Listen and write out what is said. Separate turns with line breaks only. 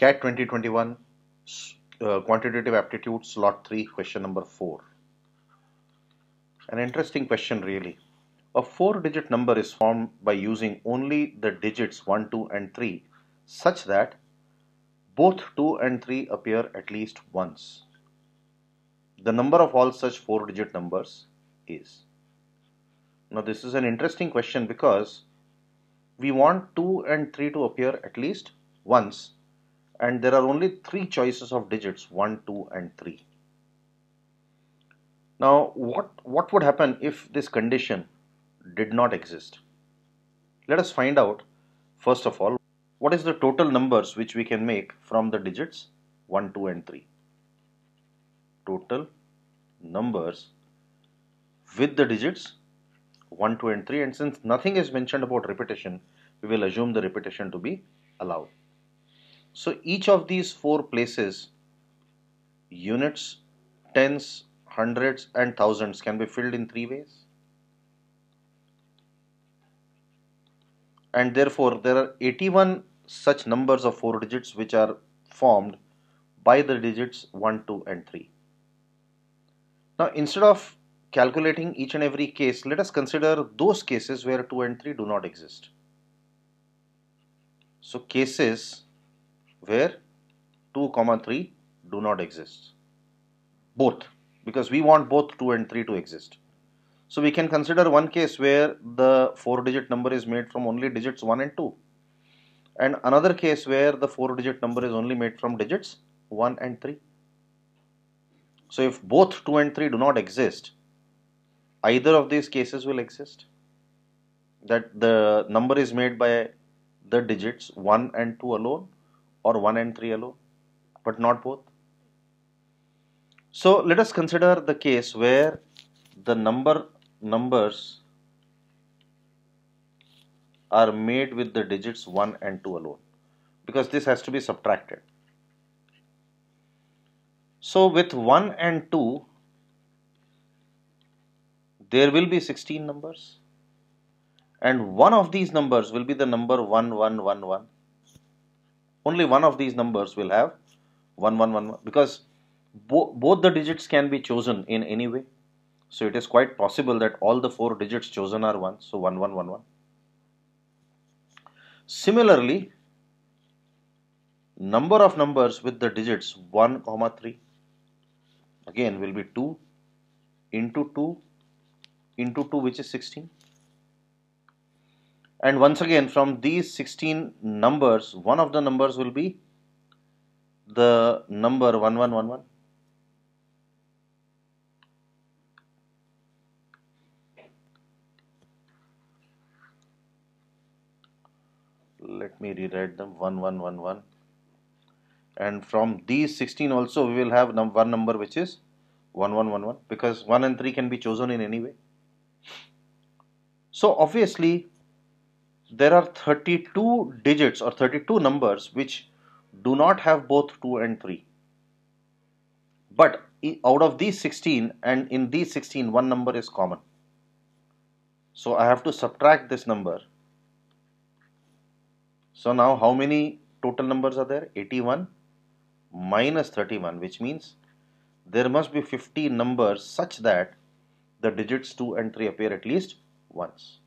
CAT 2021 uh, Quantitative Aptitude Slot 3 question number 4. An interesting question really. A 4 digit number is formed by using only the digits 1, 2 and 3 such that both 2 and 3 appear at least once. The number of all such 4 digit numbers is. Now this is an interesting question because we want 2 and 3 to appear at least once and there are only three choices of digits 1 2 and 3 now what what would happen if this condition did not exist? Let us find out first of all what is the total numbers which we can make from the digits 1 2 and 3 total numbers with the digits 1 2 and 3 and since nothing is mentioned about repetition we will assume the repetition to be allowed so each of these four places, units, tens, hundreds and thousands can be filled in three ways. And therefore there are 81 such numbers of four digits which are formed by the digits 1, 2 and 3. Now instead of calculating each and every case, let us consider those cases where 2 and 3 do not exist. So cases where 2 comma 3 do not exist. Both. Because we want both 2 and 3 to exist. So we can consider one case where the four digit number is made from only digits 1 and 2 and another case where the four digit number is only made from digits 1 and 3 so if both 2 and 3 do not exist either of these cases will exist. That the number is made by the digits 1 and 2 alone or 1 and 3 alone, but not both. So let us consider the case where the number numbers are made with the digits 1 and 2 alone because this has to be subtracted. So with 1 and 2 there will be 16 numbers and one of these numbers will be the number 1111 only one of these numbers will have 1111 because bo both the digits can be chosen in any way. So it is quite possible that all the four digits chosen are 1. So 1111. Similarly, number of numbers with the digits 1 comma 3 again will be 2 into 2 into 2 which is 16 and once again from these 16 numbers one of the numbers will be the number 1111 let me rewrite them 1111 and from these 16 also we will have num one number which is 1111 because 1 and 3 can be chosen in any way. So obviously there are 32 digits or 32 numbers which do not have both 2 and 3 but out of these 16 and in these 16 one number is common. So I have to subtract this number. So now how many total numbers are there? 81 minus 31 which means there must be 50 numbers such that the digits 2 and 3 appear at least once